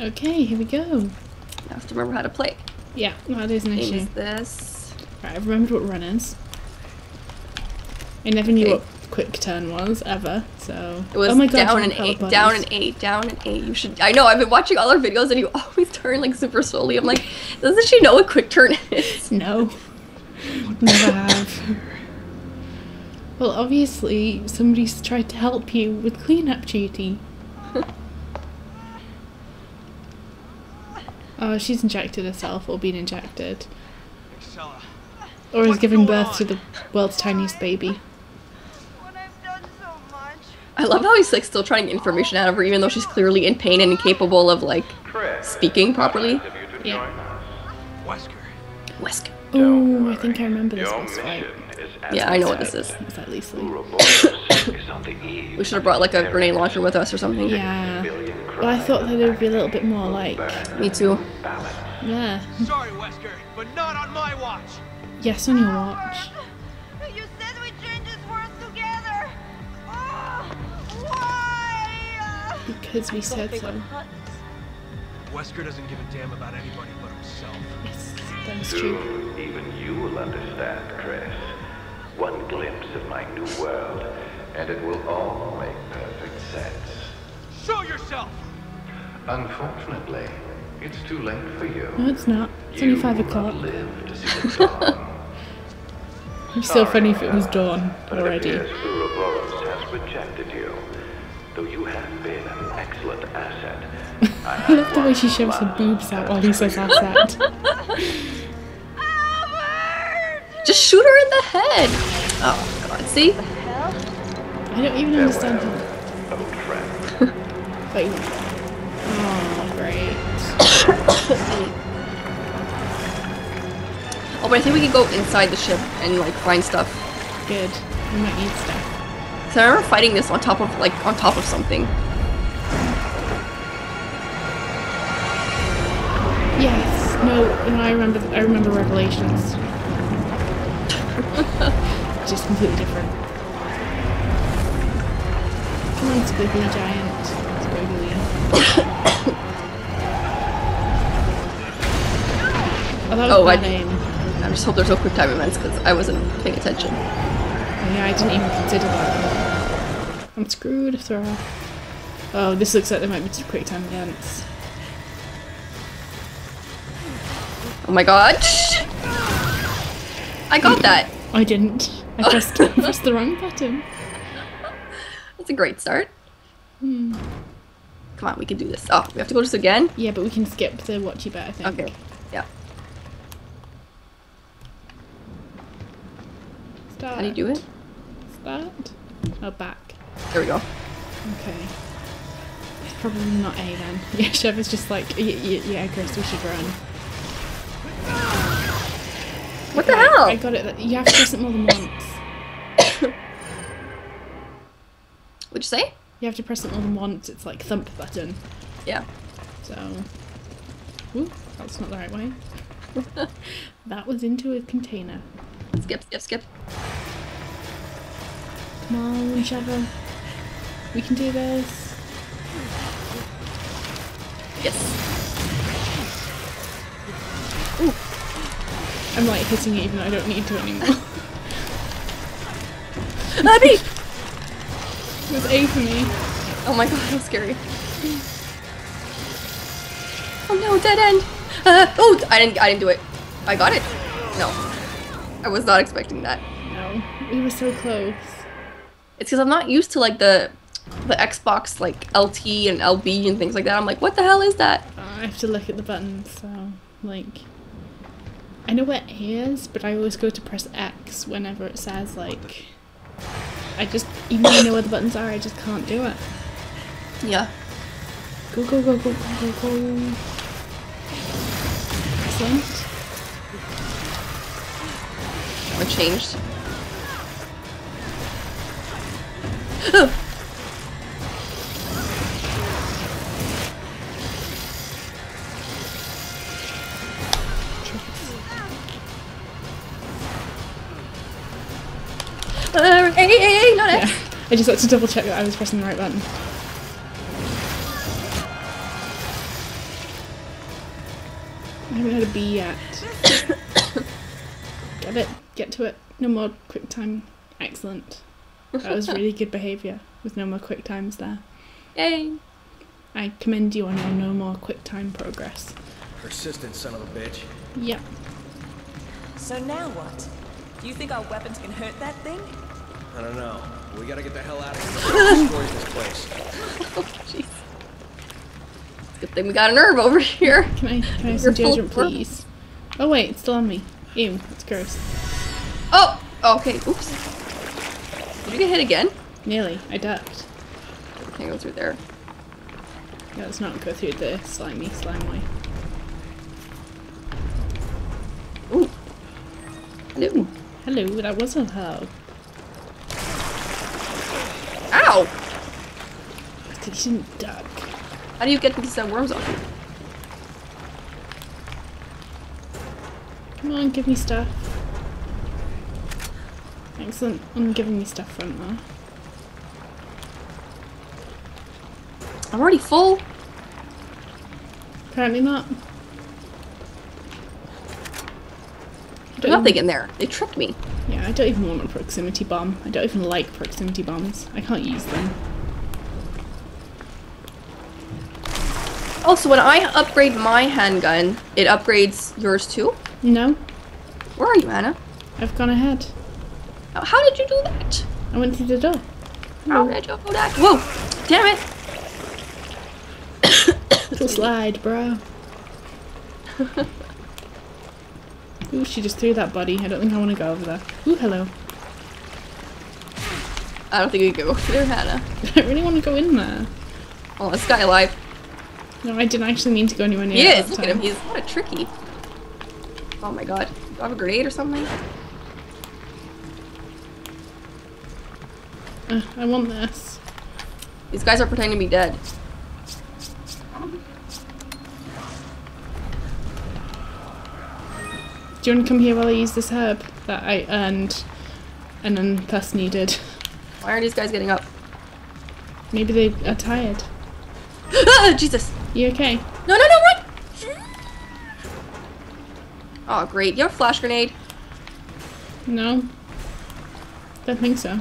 Okay, here we go. I have to remember how to play. Yeah, that is an issue. is this. Right, I've remembered what run is. I never knew what quick turn was ever, so. It was oh my god, down and eight, down and eight, down and eight. You should. I know. I've been watching all our videos, and you always turn like super slowly. I'm like, doesn't she know what quick turn is? No. Never have. Well, obviously, somebody's tried to help you with cleanup duty. Oh, she's injected herself or been injected. Or is giving going birth to the world's tiniest baby. I've done so much. I love how he's like still trying to get information out of her, even though she's clearly in pain and incapable of like speaking properly. Yeah. Wesker. Wesker. Oh, I think I remember this boss fight. Yeah, I know what this is. Is that Lisa? We should have brought like a grenade launcher with us or something. Yeah. Well, I thought that it would be a little bit more like, Me too. yeah, Sorry, Wesker, but not on my watch. yes on your watch. You said we change this world together. Oh, why? Because we said so. Wesker doesn't give a damn about anybody but himself. Yes, that is true. Soon, even you will understand, Chris. One glimpse of my new world, and it will all make perfect sense. Show yourself! Unfortunately, it's too late for you. No, it's not. It's You only five o'clock. live to see the dawn. It's so funny if it was dawn uh, already. has rejected you. Though you have been an excellent asset. I love the way she shows her boobs out while he says asset. Just shoot her in the head. Oh god. See? I don't even understand how. Old friend. Wait. Oh. But I think we can go inside the ship and like find stuff. Good. We might need stuff. So I remember fighting this on top of like on top of something. Yes. No. No. I remember. I remember Revelations. Just completely different. Come on, squiggly giant. Squiggly. that was Oh, I- bad aim. I just hope there's no quick time events because I wasn't paying attention. Yeah, I didn't even consider that. I'm screwed if there are. Oh, this looks like there might be two quick time events. Oh my god. I got that. I didn't. I pressed, I pressed the wrong button. That's a great start. Hmm. Come on, we can do this. Oh, we have to go to this again? Yeah, but we can skip the watchy bit, I think. Okay. Yeah. Start. How do you do it? Start. Oh, back. There we go. Okay. It's probably not A then. Yeah, Chev is just like, yeah, Chris, we should run. What the hell? I got it. You have to press it more than once. What'd you say? You have to press it more than once. It's like thump button. Yeah. So, ooh, that's not the right way. that was into a container. Skip, skip, skip. Come on, Sheva. We can do this. Yes. I'm like hitting it even though I don't need to anymore. Abby! it was A for me. Oh my god, how scary. Oh no, dead end! Uh, oh, I didn't, I didn't do it. I got it. No. I was not expecting that. No, we were so close. It's because I'm not used to like the the Xbox like LT and LB and things like that. I'm like, what the hell is that? I have to look at the buttons, so like. I know where A is, but I always go to press X whenever it says like. I just, even though I know where the buttons are, I just can't do it. Yeah. Go, go, go, go, go, go, go. Excellent. What changed? Uh, hey, hey, hey, not. Yeah. I just had to double check that I was pressing the right button. I haven't had a B yet. Get it. Get to it. No more quick time. Excellent. That was really good behaviour with no more quick times there. Yay! I commend you on your no more quick time progress. Persistent son of a bitch. Yep. So now what? Do you think our weapons can hurt that thing? I don't know. We gotta get the hell out of here before it destroys this place. Oh, jeez. Good thing we got a nerve over here. Can I, can I have You're some full deodorant, please? Oh wait, it's still on me. Ew, that's gross. Oh! Okay, oops. Did you get hit again? Nearly. I ducked. Can't go through there. Yeah, let's not go through the slimy slime way. Ooh. Hello. Hello, that was a hello. Ow! Because you didn't duck. How do you get these uh, worms off you? Come on, give me stuff. Excellent. I'm giving me stuff from there. I'm already full. Apparently not. There's nothing even- in there. They tricked me. Yeah, I don't even want a proximity bomb. I don't even like proximity bombs. I can't use them. Oh, also, when I upgrade my handgun, it upgrades yours too? No, Where are you, Anna? I've gone ahead. How- did you do that? I went through the door. How did you do that? Whoa! Damn it! Little slide, bro. Ooh, she just threw that body. I don't think I want to go over there. Ooh, hello. I don't think we can go there, Hannah. I don't really want to go in there. Oh, this guy alive. No, I didn't actually mean to go anywhere near He is. Look at him. He's what a tricky. Oh my god. Do I have a grenade or something? Uh, I want this. These guys are pretending to be dead. Do you want to come here while I use this herb that I earned and then thus needed? Why aren't these guys getting up? Maybe they are tired. ah, Jesus! You okay? No, no, no, run! Oh, great. You have a flash grenade? No? Don't think so.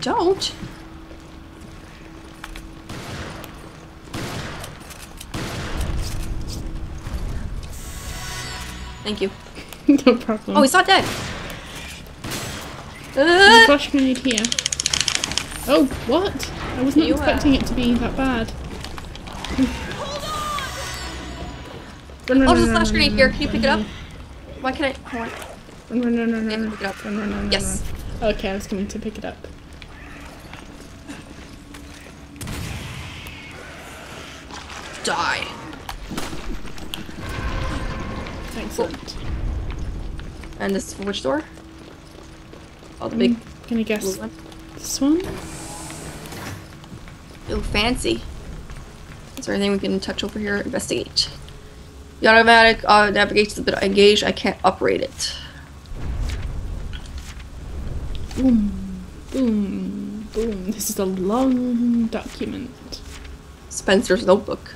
Don't. Thank you. no problem. Oh, he's not dead. Uh, flash grenade here. Oh, what? I was not expecting it to be that bad. Run, run, oh, there's a run, flash grenade here. Can you pick it up? Why can't I? Hold on. Run, run, run, run, run, pick it up. run, run, run, run, Yes. run. Okay, I was coming to pick it up. Die. Excellent. And this is for which door? Oh, the big Mm, Can I guess one. this one? Oh, fancy. Is there anything we can touch over here? Investigate. The automatic uh, navigates a bit engaged. I can't operate it. Boom, boom, boom. This is a long document. Spencer's notebook.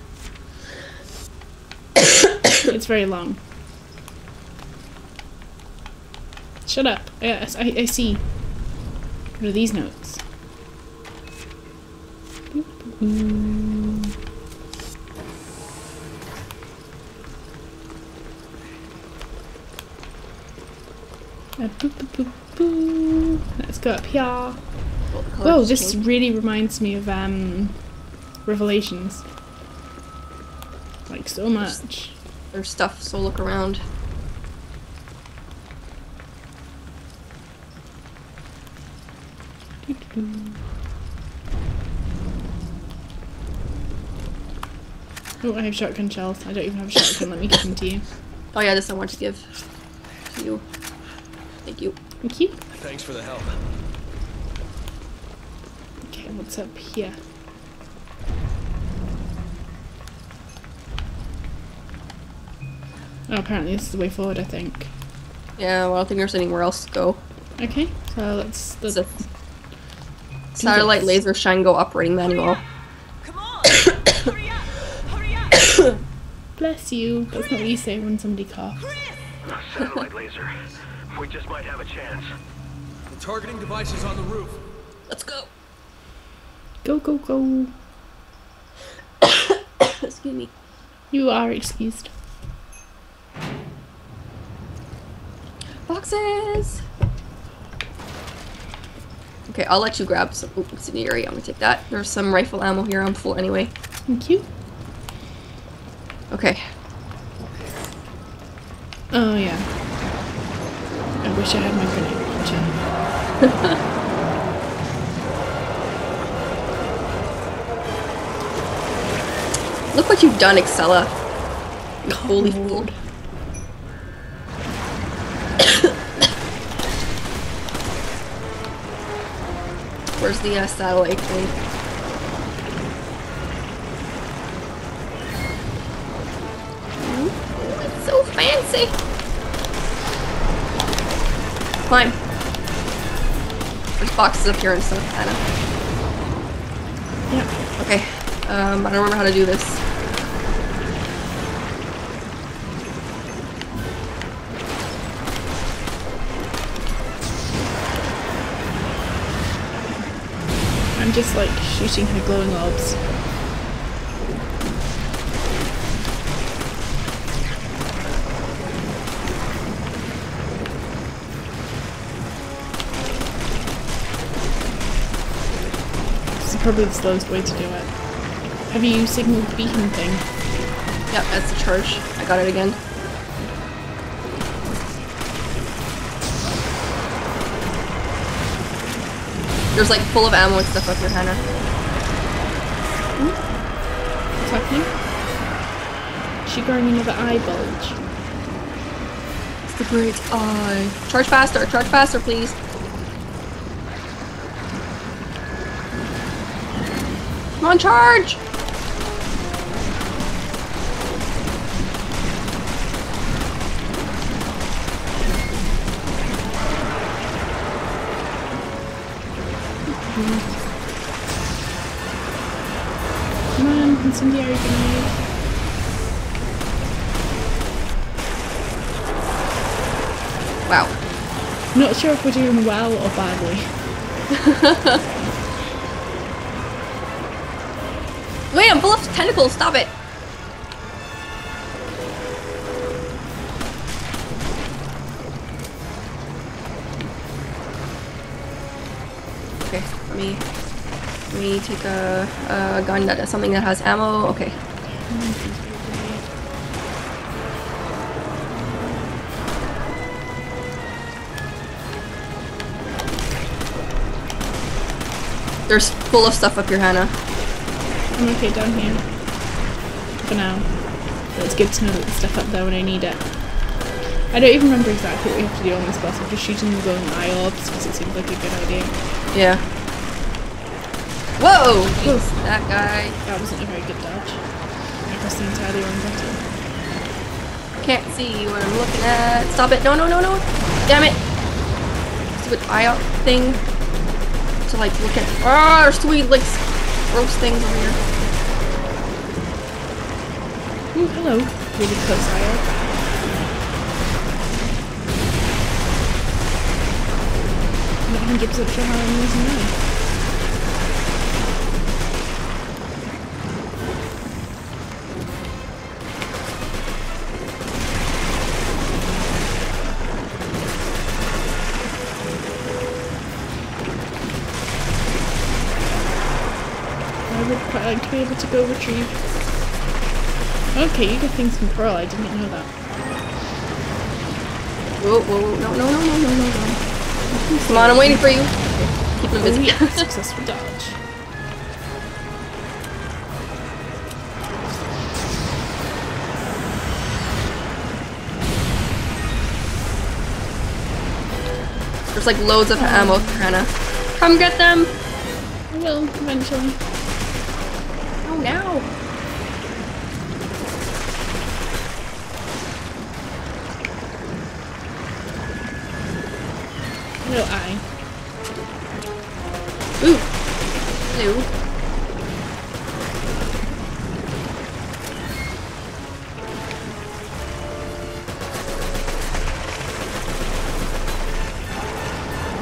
it's very long. Shut up. Yes, I, I see. What are these notes? Uh. Let's go up here. Whoa, this really reminds me of um, Revelations. Like so much. There's stuff, so look around. Oh, I have shotgun shells. I don't even have a shotgun. Let me give them to you. Oh yeah, this I want to give to you. Thank you. Thank you. Thanks for the help. Okay, what's up here? Oh, apparently this is the way forward, I think. Yeah, well, I don't think there's anywhere else to go. Okay, so let's... It's let's a satellite this. laser Shango operating manual. Come on! Hurry up! Hurry up! Bless you. That's not what you say when somebody coughs. Satellite laser. We just might have a chance. The targeting device is on the roof. Let's go. Go, go, go. Excuse me. You are excused. Boxes! Okay, I'll let you grab some ooh, incendiary. I'm gonna take that. There's some rifle ammo here. I'm full anyway. Thank you. Okay. Oh, yeah. I wish I had my grenade launcher. Look what you've done, Excella. You holy fool. Where's the uh, satellite thing? Ooh, it's so fancy. Climb. There's boxes up here and stuff, Anna. Yeah. Okay. Um, I don't remember how to do this. I'm just like shooting her glowing orbs. This is probably the slowest way to do it. Have you signaled the beacon thing? Yep, that's the charge. I got it again. There's like full of ammo and stuff up here, Hannah. What's happening? Is she growing another eye bulge? It's the great eye. Charge faster, charge faster, please. Come on, charge! Come on, incendiary grenade. Wow. Not sure if we're doing well or badly. Wait, I'm full of tentacles, stop it! Me let me take a, a gun that something that has ammo. Okay. There's full of stuff up here, Hannah. I'm okay down here. For now. But it's good to know that there's stuff up there when I need it. I don't even remember exactly what we have to do on this boss. I'm just shooting the glowing eye orbs because it seems like a good idea. Yeah. Whoa! Jeez, that guy. That wasn't a very good dodge. I pressed the entirely wrong button. Can't see what I'm looking at. Stop it. No, no, no, no. Damn it. Stupid eye out thing. To like look at. Oh, there's sweet like gross things over here. Ooh, hello. Really close eye orb. Not 100% sure how I'm using that. Would quite like to be able to go retrieve. Okay, you get things from Pearl, I didn't know that. Whoa, whoa, whoa. No, no, no, no, no, no, no. Come on, I'm waiting for you. Keep them busy. Oh yeah, successful dodge. There's like loads of ammo, Hannah. Come get them. I will, eventually now? Little eye. Ooh. Hello.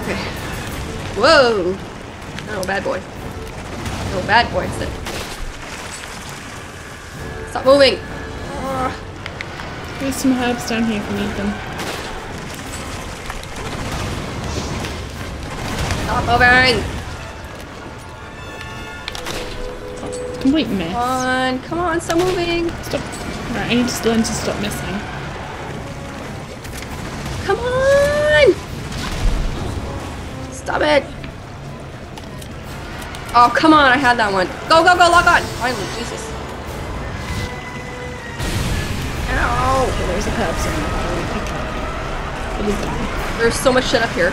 Okay. Whoa! Oh, bad boy. Oh, bad boy. Sit. Stop moving! There's some herbs down here if you need them. Stop moving! Complete miss. Come on, come on, stop moving! Stop. Right, I need to learn to stop missing. Come on! Stop it! Oh, come on, I had that one. Go, go, go, lock on! Finally, Jesus. Ow! Okay, there's a herb somewhere that I will pick up. It is down. There's so much shit up here.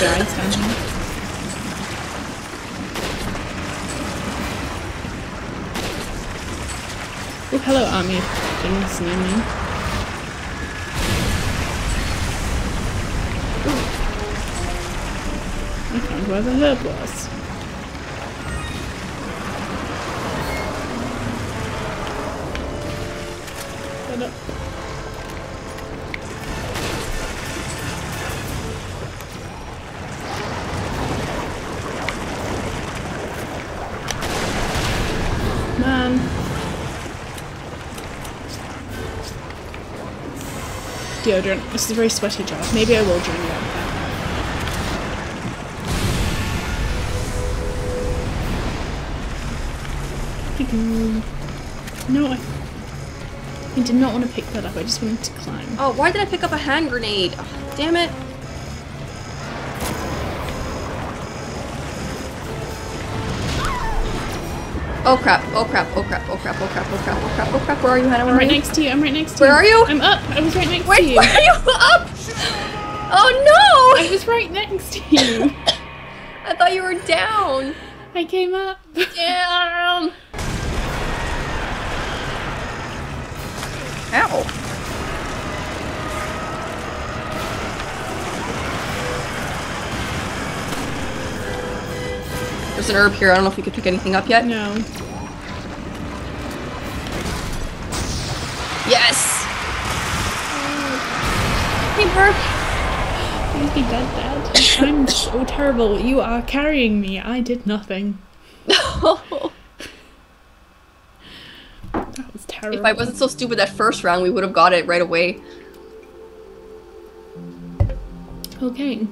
Guys down here. Oh, hello, army of things near me. Ooh. I found where the herb was. Deodorant. This is a very sweaty job. Maybe I will join you there. No, I, I did not want to pick that up. I just wanted to climb. Oh, why did I pick up a hand grenade? Oh, damn it. Oh crap, oh crap, oh crap, oh crap, oh crap, oh crap, oh crap, oh crap. Where are you, Hannah? Where I'm right you? next to you. I'm right next to Where you. are you? I'm up. I was right next Wait, to you. where are you up? Oh no! I was right next to you. I thought you were down. I came up. Damn. Ow. There's an herb here. I don't know if you could pick anything up yet. No. Yes. Hey, Burke. Please be dead, Dad. I'm so terrible. You are carrying me. I did nothing. That was terrible. if I wasn't so stupid that first round, we would have got it right away. Okay.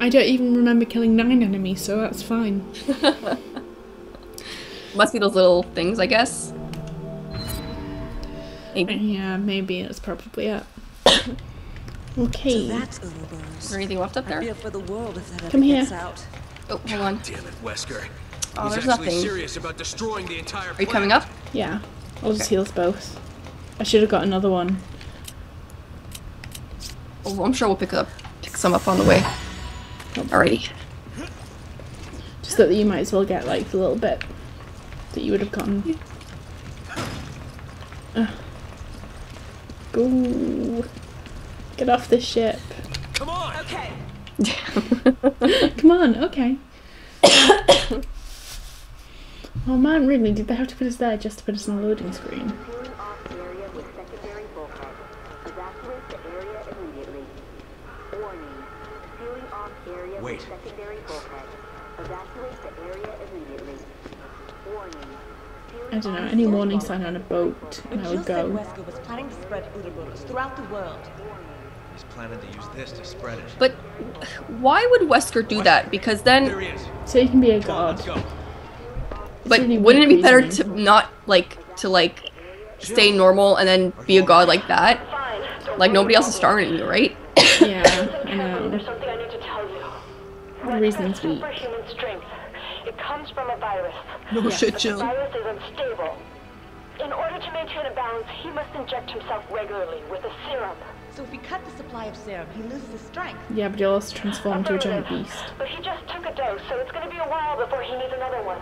I don't even remember killing nine enemies, so that's fine. Must be those little things, I guess. Maybe. Uh, yeah, maybe that's probably it. okay. That's Is Uroboros. there anything left up there? for the world if that Come here. gets out. Oh, hold on. Damn it, Wesker. Oh, He's there's nothing. serious about destroying the entire Are you coming up? Yeah. I'll just heal us both. I should have got another one. Oh, I'm sure we'll pick up, pick some up on the way. Alrighty. Just thought that you might as well get like the little bit that you would have gotten. Ugh. Go. Get off the ship. Come on! Okay. Come on, okay. oh man, really? Did they have to put us there just to put us on a loading screen? I don't know, any warning sign on a boat and I would go. Wesker was planning to spread Uroboros throughout the world. He's planning to use this to spread it. But why would Wesker do that? Because then. So you can be a god. but really wouldn't it be better to not like to like stay normal and then be a god like that? Like nobody else is starting you, right? Yeah, I know. There's something I need to tell you. The reason's weak. It comes from a virus. No shit, The Jill. virus is unstable. In order to maintain a balance, he must inject himself regularly with a serum. So if we cut the supply of serum, he loses his strength. Yeah, but you'll also transform into a giant beast. But he just took a dose, so it's going to be a while before he needs another one.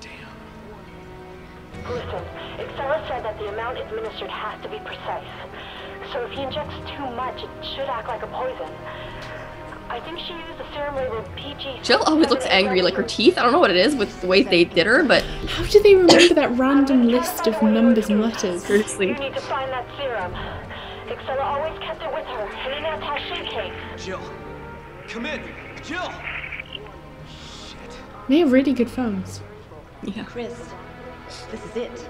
Damn. Listen, Excella said that the amount administered has to be precise. So if he injects too much, it should act like a poison. I think she used a serum labeled PG. Jill always looks angry, like her teeth. I don't know what it is with the way they did her, but How do they remember that random list of numbers and letters? seriously. You need to find that serum. Excella always kept it with her, and in that attaché case. Jill, come in. Jill! Shit. They have really good phones. Yeah. Chris, this is it.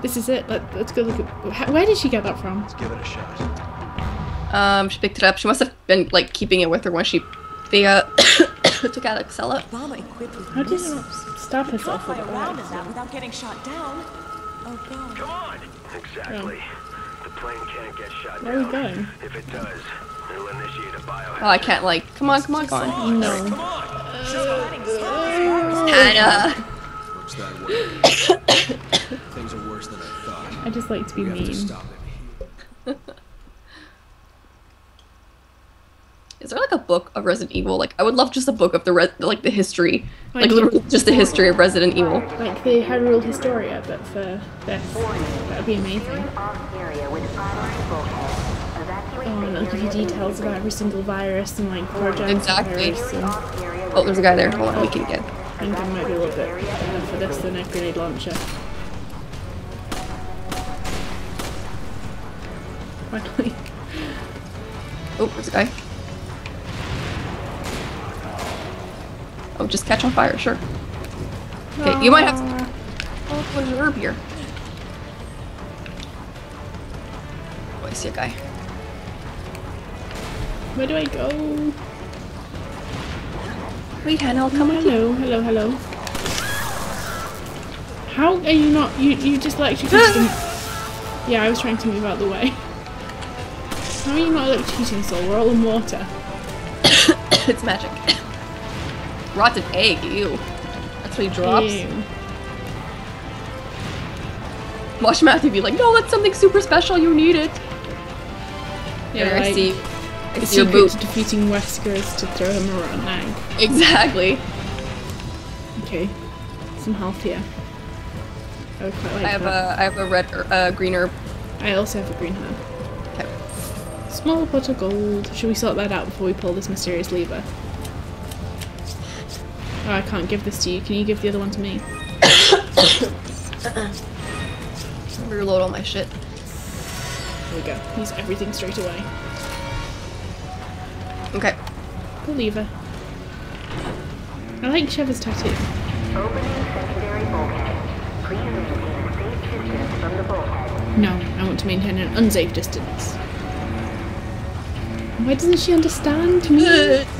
This is it. Let, let's go look at. Where did she get that from? Let's give it a shot. Um, she picked it up. She must have been like keeping it with her when she they uh took out Excella. Bomber equipped with How did missiles. not stab You can't herself fly with around that? that without getting shot down. Oh god. Come on! Exactly. The plane can't get shot Where are we down. going? If it does, it'll initiate a biohazard. Oh, I can't like. Come on, come on, come on. No. Hannah. Looks that way. Things are worse than I thought. I just like to be We have to mean. stop it. Is there like a book of Resident Evil? Like, I would love just a book of the re- like the history, like Like- literally just the history of Resident Evil. Like the Hyrule Historia, but for this. That'd be amazing. Off area with primary bulkhead. Evacuate Oh, and the it'll give you area details about every single virus and like project Exactly. And Oh, there's a guy there. Hold on, we oh, can get. I think I might be a little bit better for this than a grenade launcher. Finally. Oh, there's a guy. Oh, just catch on fire, sure. Okay, you might have. To... Oh, there's an herb here. Oh, I see a guy. Where do I go? Wait, Hannah, I'll come with you. Hello, hello, hello. How are you not? You you just electrocuted them. Yeah, I was trying to move out of the way. How are you not electrocuting Soul? We're all in water. it's magic. Rotten egg, ew. That's what he drops. Ew. Watch Matthew be like, no, that's something super special, you need it. Yeah, There, I see. I The see your boot. to defeating Wesker is to throw him around now. Exactly. Okay, some health here. I would quite like I have that. a, I have a red, er- uh, green herb. I also have a green herb. Okay. Small pot of gold. Should we sort that out before we pull this mysterious lever? Oh, I can't give this to you. Can you give the other one to me? Reload all my shit. There we go. Use everything straight away. Okay. The lever. I like Sheva's tattoo. Opening secondary bulkhead. Please maintain safe distance from the bulkhead. No, I want to maintain an unsafe distance. Why doesn't she understand me?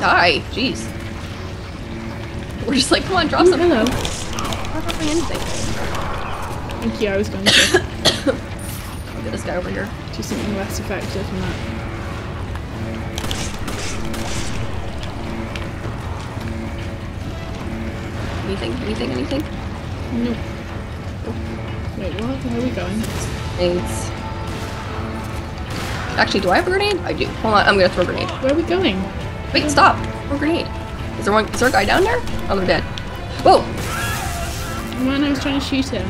Die. Jeez. We're just like, come on, drop Oh, something. hello. Not dropping anything. Thank you, I was going to Look at this guy over here. do something less effective than that. Anything? Anything? Anything? Nope. Wait, what? Where are we going? Grenades. Actually, do I have a grenade? I do. Hold on, I'm gonna throw a grenade. Where are we going? Wait, stop. A grenade. Is there one? Is there a guy down there? Oh, they're dead. Whoa! Man, I was trying to shoot him.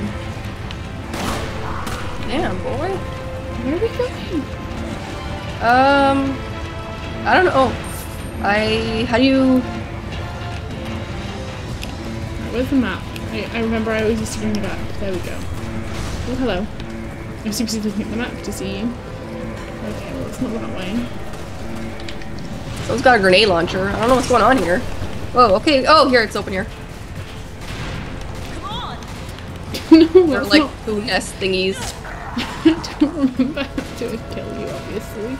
Damn, boy. Where are we going? Um, I don't know. I how do you? Where's the map? I, I remember I always used to bring it back. There we go. Oh, hello. I'm seriously looking at the map to see you. Okay, well, it's not that way. Someone's got a grenade launcher. I don't know what's going on here. Whoa. Okay. Oh, here it's open here. no, They're like poo nest thingies. I don't remember how to kill you, obviously.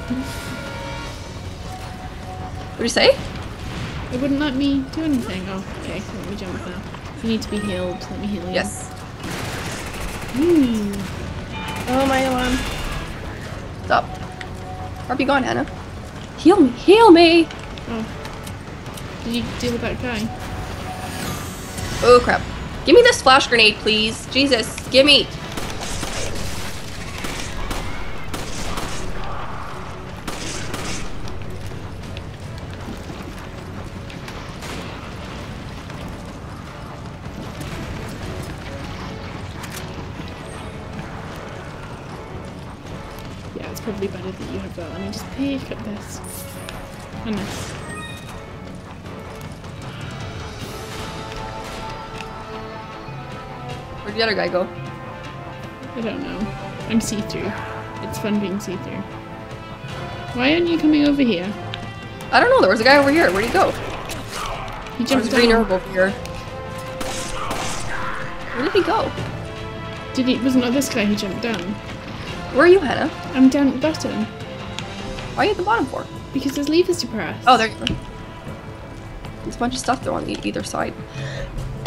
What do you say? It wouldn't let me do anything. Oh, okay. Let me jump now. You need to be healed. Let me heal you. Yes. Hmm. Oh my alarm. Stop. Where you gone, Hannah? Heal me. Heal me. Oh. Did you deal with that guy? Oh crap. Give me this flash grenade, please. Jesus, give me. It's probably better that you have that. Let me just pick up this. And this. Where'd the other guy go? I don't know. I'm see-through. It's fun being see-through. Why aren't you coming over here? I don't know. There was a guy over here. Where'd he go? He jumped a green herb over here. Where did he go? Did he? Wasn't this guy who jumped down? Where are you, Hannah? I'm down at the bottom Why are you at the bottom for? because there's levers to press. Oh, there you go. There's a bunch of stuff there on either side.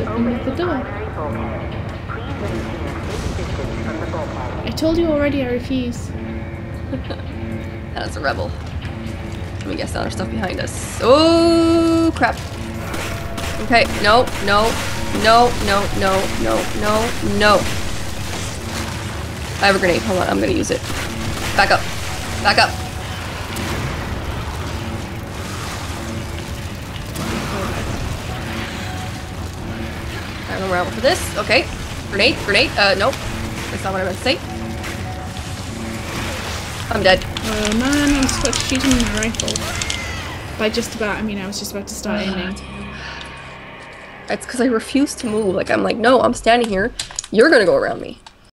Open the door. Primary bulkhead. Please maintain a safe distance from. I told you already. I refuse. That's a rebel. Let me guess now there's stuff behind us. Oh crap. Okay, no, no, no, no, no, no, no, no. I have a grenade. Hold on, I'm gonna use it. Back up. Back up. I don't know where I went for this. Okay. Grenade, grenade. Uh, nope. That's not what I meant to say. I'm dead. Oh man, I was about to shoot rifle. By just about, I mean, I was just about to start aiming. It's because I refuse to move. Like, I'm like, no, I'm standing here. You're gonna go around me.